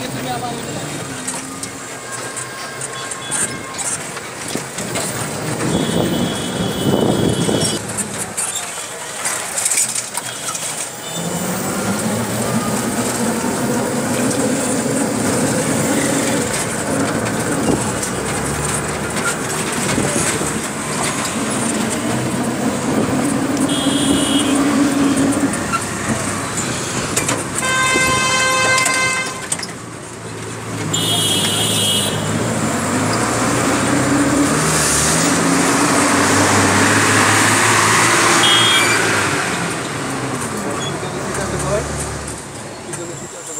जाएँगे आप आवाज़ Gracias.